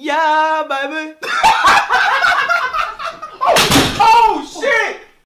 Yeah, baby.